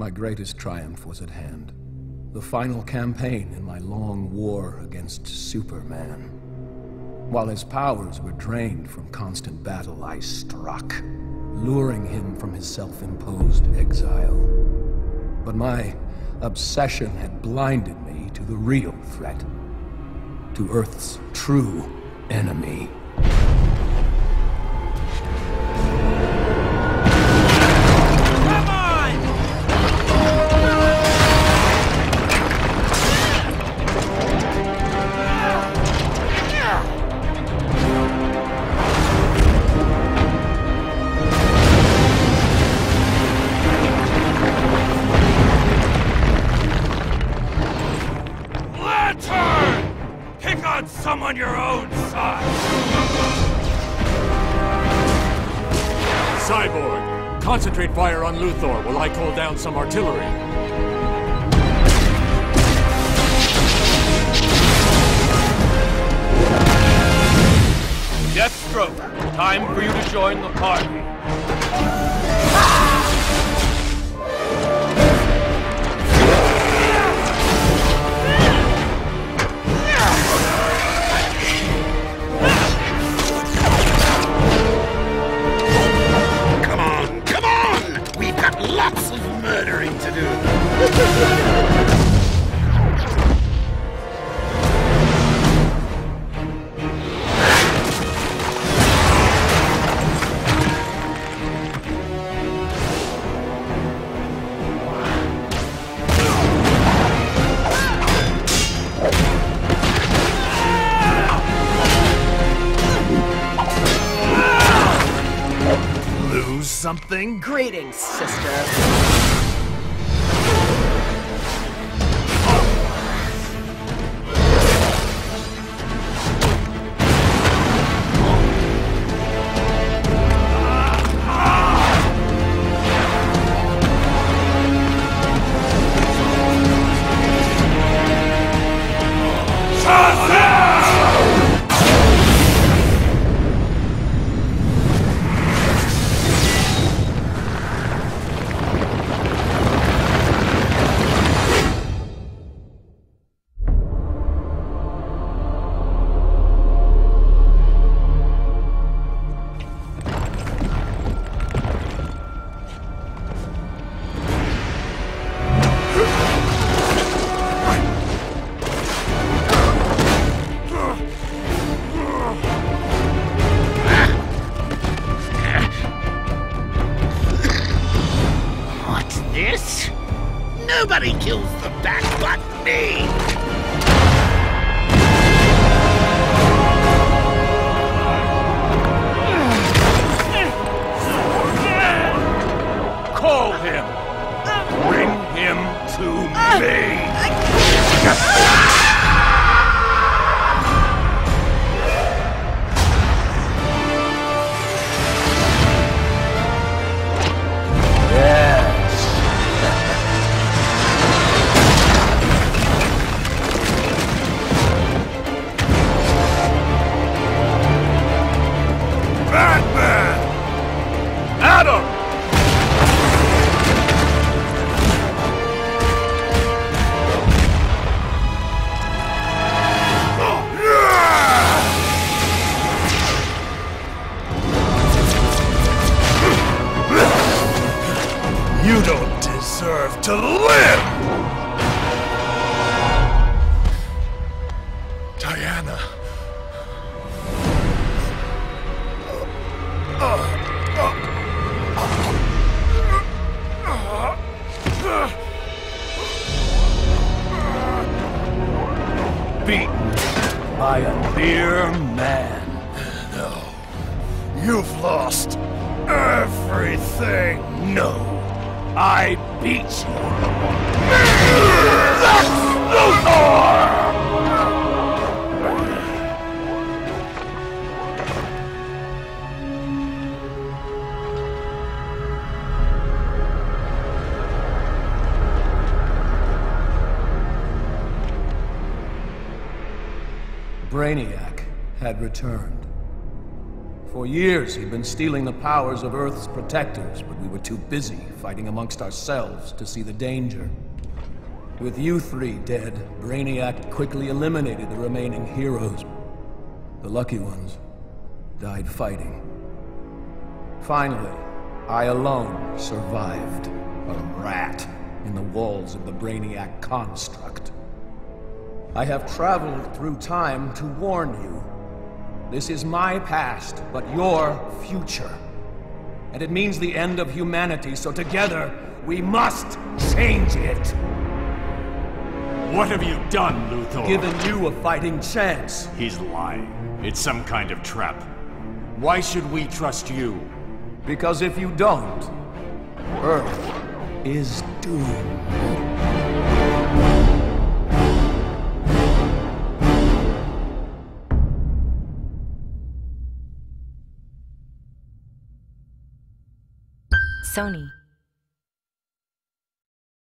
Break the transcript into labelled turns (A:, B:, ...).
A: My greatest triumph was at hand. The final campaign in my long war against Superman. While his powers were drained from constant battle, I struck, luring him from his self-imposed exile. But my obsession had blinded me to the real threat. To Earth's true enemy.
B: Pick on your own side.
C: Cyborg, concentrate fire on Luthor while I call down some artillery.
B: Deathstroke, time for you to join the party.
D: Lose something?
E: Greetings, sister.
D: Nobody kills the bat but me! Deserve to live! Diana.
A: Beaten by a mere man.
D: No. You've lost everything.
A: No, I beat you. Brainiac had returned. For years, he'd been stealing the powers of Earth's protectors, but we were too busy fighting amongst ourselves to see the danger. With you three dead, Brainiac quickly eliminated the remaining heroes. The lucky ones died fighting. Finally, I alone survived. A rat in the walls of the Brainiac construct. I have traveled through time to warn you. This is my past, but your future. And it means the end of humanity, so together, we must change it!
C: What have you done, Luthor?
A: Given you a fighting chance.
C: He's lying. It's some kind of trap. Why should we trust you?
A: Because if you don't, Earth is doomed.
E: Sony.